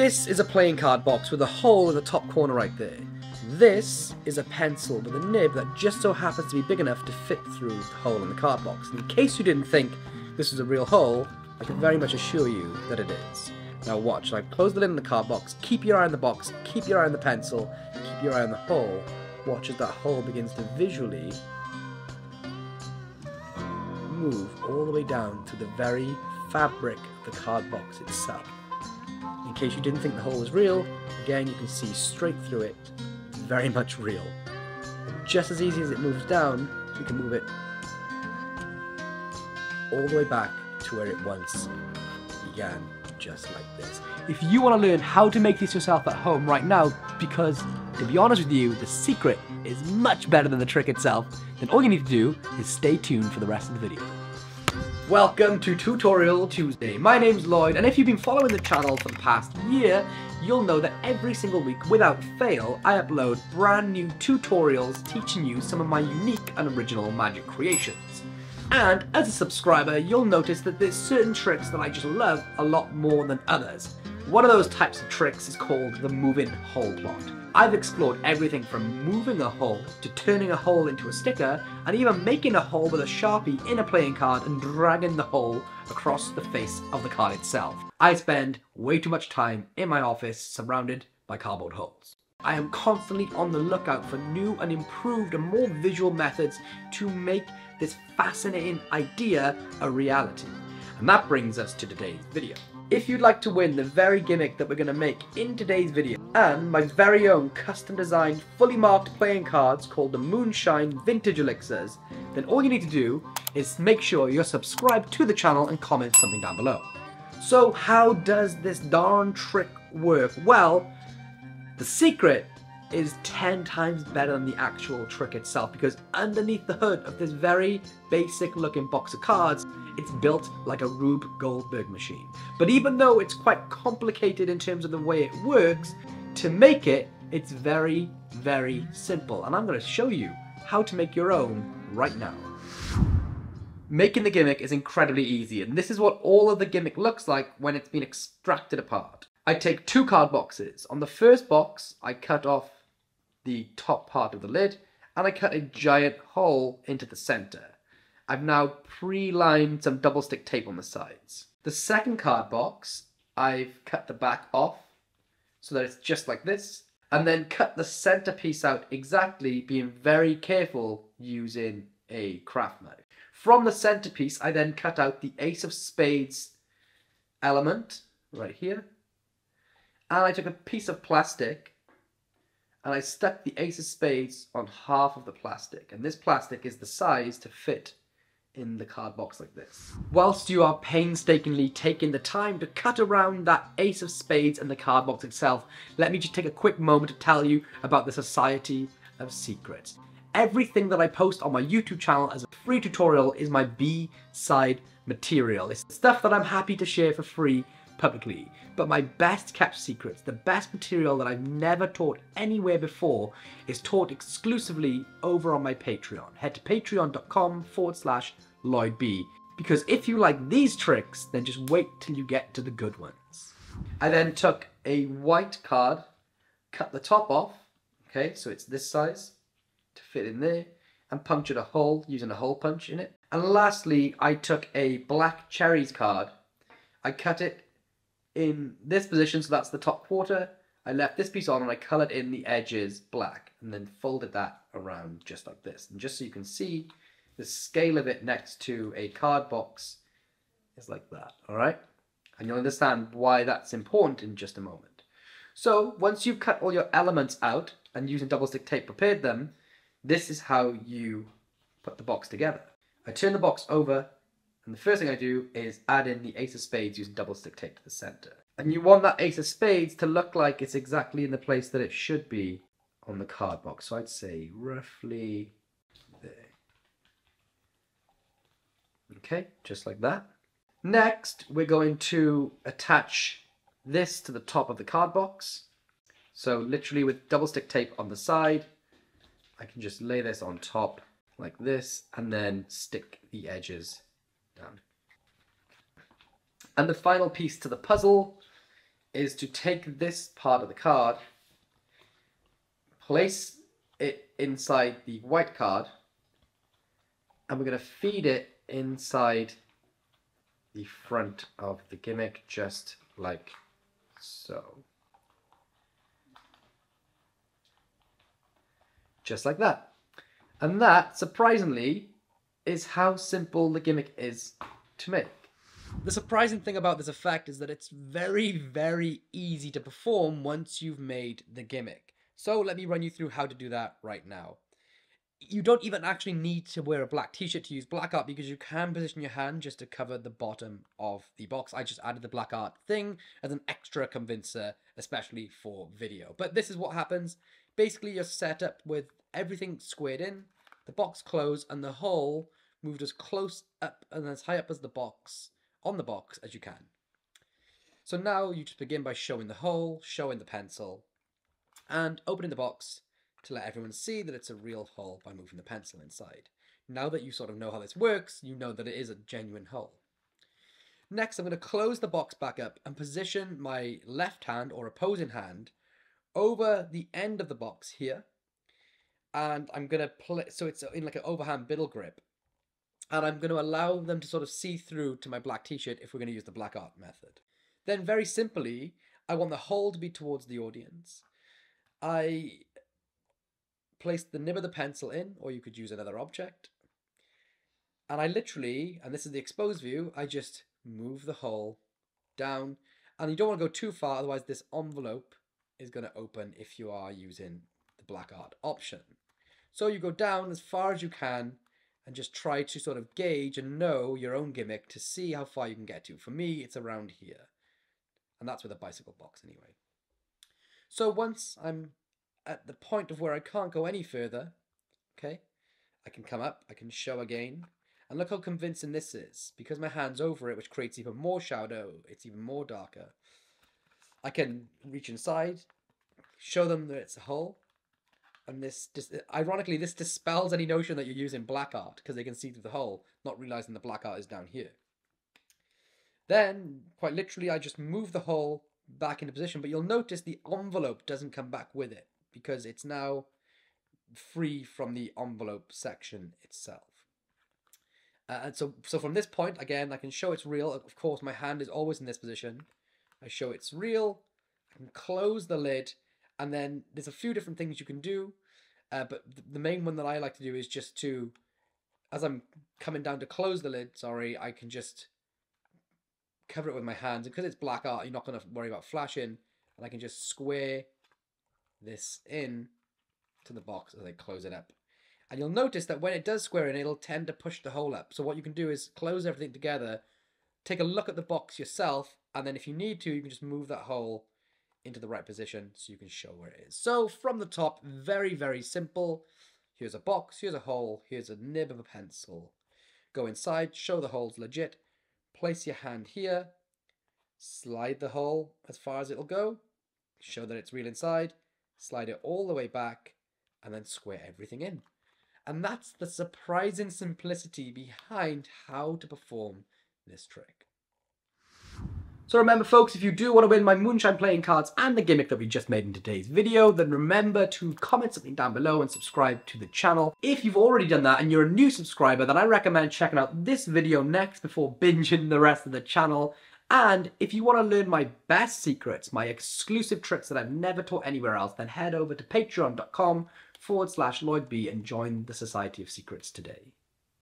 This is a playing card box with a hole in the top corner right there. This is a pencil with a nib that just so happens to be big enough to fit through the hole in the card box. In case you didn't think this was a real hole, I can very much assure you that it is. Now watch, I close the lid on the card box, keep your eye on the box, keep your eye on the pencil, keep your eye on the hole. Watch as that hole begins to visually move all the way down to the very fabric of the card box itself. In case you didn't think the hole was real, again you can see straight through it. Very much real. Just as easy as it moves down, we can move it all the way back to where it once began, just like this. If you want to learn how to make this yourself at home right now, because to be honest with you, the secret is much better than the trick itself, then all you need to do is stay tuned for the rest of the video. Welcome to Tutorial Tuesday. My name's Lloyd, and if you've been following the channel for the past year, you'll know that every single week, without fail, I upload brand new tutorials teaching you some of my unique and original magic creations. And as a subscriber, you'll notice that there's certain tricks that I just love a lot more than others. One of those types of tricks is called the moving hole plot. I've explored everything from moving a hole to turning a hole into a sticker and even making a hole with a sharpie in a playing card and dragging the hole across the face of the card itself. I spend way too much time in my office surrounded by cardboard holes. I am constantly on the lookout for new and improved and more visual methods to make this fascinating idea a reality. And that brings us to today's video. If you'd like to win the very gimmick that we're going to make in today's video, and my very own custom designed, fully marked playing cards called the Moonshine Vintage Elixirs, then all you need to do is make sure you're subscribed to the channel and comment something down below. So how does this darn trick work? Well, the secret is 10 times better than the actual trick itself because underneath the hood of this very basic looking box of cards, it's built like a Rube Goldberg machine. But even though it's quite complicated in terms of the way it works, to make it, it's very, very simple. And I'm going to show you how to make your own right now. Making the gimmick is incredibly easy, and this is what all of the gimmick looks like when it's been extracted apart. I take two card boxes. On the first box, I cut off the top part of the lid and I cut a giant hole into the center. I've now pre-lined some double stick tape on the sides. The second card box, I've cut the back off so that it's just like this and then cut the center piece out exactly being very careful using a craft knife. From the centerpiece, I then cut out the ace of spades element right here and I took a piece of plastic and I stuck the ace of spades on half of the plastic. And this plastic is the size to fit in the card box like this. Whilst you are painstakingly taking the time to cut around that ace of spades and the card box itself, let me just take a quick moment to tell you about the Society of Secrets. Everything that I post on my YouTube channel as a free tutorial is my B-side material. It's stuff that I'm happy to share for free publicly, but my best kept secrets, the best material that I've never taught anywhere before, is taught exclusively over on my Patreon. Head to patreon.com forward slash LloydB, because if you like these tricks, then just wait till you get to the good ones. I then took a white card, cut the top off, okay, so it's this size, to fit in there, and punctured a hole using a hole punch in it. And lastly, I took a black cherries card. I cut it in this position, so that's the top quarter, I left this piece on and I coloured in the edges black and then folded that around just like this. And just so you can see the scale of it next to a card box is like that, all right? And you'll understand why that's important in just a moment. So once you've cut all your elements out and using double stick tape prepared them, this is how you put the box together. I turn the box over and the first thing I do is add in the ace of spades using double stick tape to the center. And you want that ace of spades to look like it's exactly in the place that it should be on the card box. So I'd say roughly there. Okay, just like that. Next, we're going to attach this to the top of the card box. So literally with double stick tape on the side, I can just lay this on top like this and then stick the edges down. And the final piece to the puzzle is to take this part of the card, place it inside the white card, and we're going to feed it inside the front of the gimmick just like so. Just like that. And that, surprisingly, is how simple the gimmick is to make. The surprising thing about this effect is that it's very, very easy to perform once you've made the gimmick. So let me run you through how to do that right now. You don't even actually need to wear a black t-shirt to use black art because you can position your hand just to cover the bottom of the box. I just added the black art thing as an extra convincer, especially for video. But this is what happens. Basically, you're set up with everything squared in, the box closed, and the hole moved as close up and as high up as the box on the box as you can. So now you just begin by showing the hole, showing the pencil, and opening the box to let everyone see that it's a real hole by moving the pencil inside. Now that you sort of know how this works, you know that it is a genuine hole. Next, I'm going to close the box back up and position my left hand or opposing hand over the end of the box here. And I'm going to play, so it's in like an overhand biddle grip and I'm going to allow them to sort of see through to my black t-shirt if we're going to use the black art method. Then very simply, I want the hole to be towards the audience. I place the nib of the pencil in, or you could use another object. And I literally, and this is the exposed view, I just move the hole down. And you don't want to go too far, otherwise this envelope is going to open if you are using the black art option. So you go down as far as you can and just try to sort of gauge and know your own gimmick to see how far you can get to. For me, it's around here. And that's with a bicycle box anyway. So once I'm at the point of where I can't go any further, okay, I can come up, I can show again, and look how convincing this is. Because my hand's over it, which creates even more shadow, it's even more darker. I can reach inside, show them that it's a hole, and this just ironically this dispels any notion that you're using black art because they can see through the hole not realizing the black art is down here. Then quite literally i just move the hole back into position but you'll notice the envelope doesn't come back with it because it's now free from the envelope section itself. Uh, and so so from this point again i can show it's real. Of course my hand is always in this position. I show it's real. I can close the lid and then there's a few different things you can do, uh, but the main one that I like to do is just to, as I'm coming down to close the lid, sorry, I can just cover it with my hands. And because it's black art, you're not going to worry about flashing. And I can just square this in to the box as I close it up. And you'll notice that when it does square in, it'll tend to push the hole up. So what you can do is close everything together, take a look at the box yourself, and then if you need to, you can just move that hole into the right position so you can show where it is. So from the top, very, very simple. Here's a box, here's a hole, here's a nib of a pencil. Go inside, show the hole's legit, place your hand here, slide the hole as far as it'll go, show that it's real inside, slide it all the way back, and then square everything in. And that's the surprising simplicity behind how to perform this trick. So remember folks, if you do want to win my Moonshine playing cards and the gimmick that we just made in today's video, then remember to comment something down below and subscribe to the channel. If you've already done that and you're a new subscriber, then I recommend checking out this video next before binging the rest of the channel. And if you want to learn my best secrets, my exclusive tricks that I've never taught anywhere else, then head over to patreon.com forward slash Lloyd B and join the Society of Secrets today.